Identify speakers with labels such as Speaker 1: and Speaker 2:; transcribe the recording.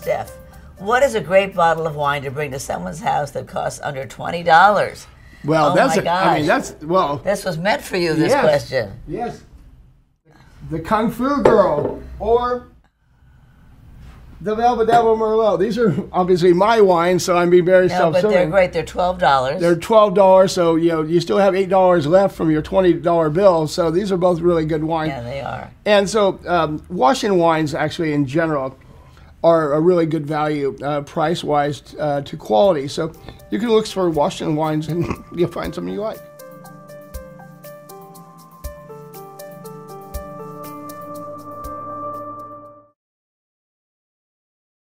Speaker 1: Steph, what is a great bottle of wine to bring to someone's house that costs under twenty dollars?
Speaker 2: Well,
Speaker 1: Oh
Speaker 2: that's
Speaker 1: my
Speaker 2: a, I mean that's well.
Speaker 1: This was meant for you. This
Speaker 2: Yes.
Speaker 1: question.
Speaker 2: Yes. The Kung Fu Girl or the Velvet Devil Merlot. These are obviously my wines, so I'm being very
Speaker 1: No,
Speaker 2: self
Speaker 1: but they're great. They're twelve dollars.
Speaker 2: They're twelve dollars, so you know you still have eight dollars left from your twenty dollar bill. So these are both really good wines.
Speaker 1: Yeah, they are.
Speaker 2: And so um, Washington wines, actually in general, are a really good value uh, price wise uh, to quality. So you can look for Washington wines and you'll find something you like.